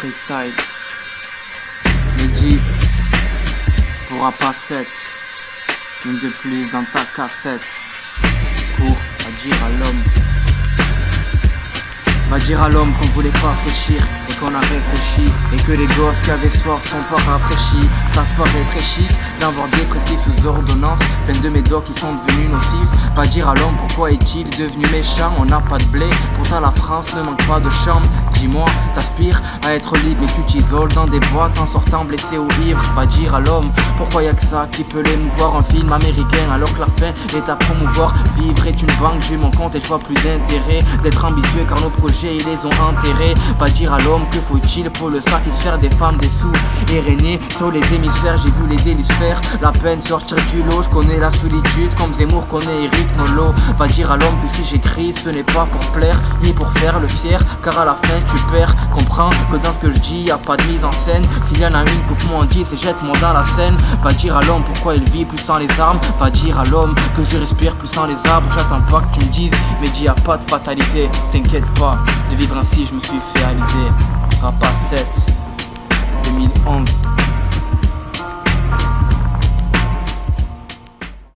freestyle. Mehdi pourra pas 7. Une de plus dans ta cassette. Pour à dire à l'homme. Va dire à l'homme qu'on voulait pas réfléchir et qu'on a réfléchi Et que les gosses qui avaient soif sont pas rafraîchis Ça paraît très chic d'avoir dépressif sous ordonnance Plein de médocs qui sont devenus nocifs Va dire à l'homme pourquoi est-il devenu méchant On n'a pas de blé, pourtant la France ne manque pas de chambre Dis-moi, t'aspires à être libre mais tu t'isoles dans des boîtes en sortant blessé ou ivre Va dire à l'homme pourquoi y a que ça qui peut l'émouvoir Un film américain alors que la fin est à promouvoir Vivre est une banque, j'ai mon compte et je vois plus d'intérêt D'être ambitieux car nos projets ils les ont enterrés. Pas dire à l'homme que faut-il pour le satisfaire des femmes, des sous et régner sur les hémisphères. J'ai vu les délices faire la peine sortir du lot. Je connais la solitude comme Zemmour connaît Eric Nolo. Va dire à l'homme que si j'écris, ce n'est pas pour plaire ni pour faire le fier, car à la fin tu perds. Comprends que dans ce que je dis, y a pas de mise en scène. S'il y en a une, coupe-moi en 10 et jette-moi dans la scène. Va dire à l'homme pourquoi il vit plus sans les armes. Va dire à l'homme que je respire plus sans les arbres. J'attends pas que tu me dises, mais dis y a pas de fatalité. T'inquiète pas, de vivre ainsi, je me suis fait à l'idée. Rapa 7, 2011.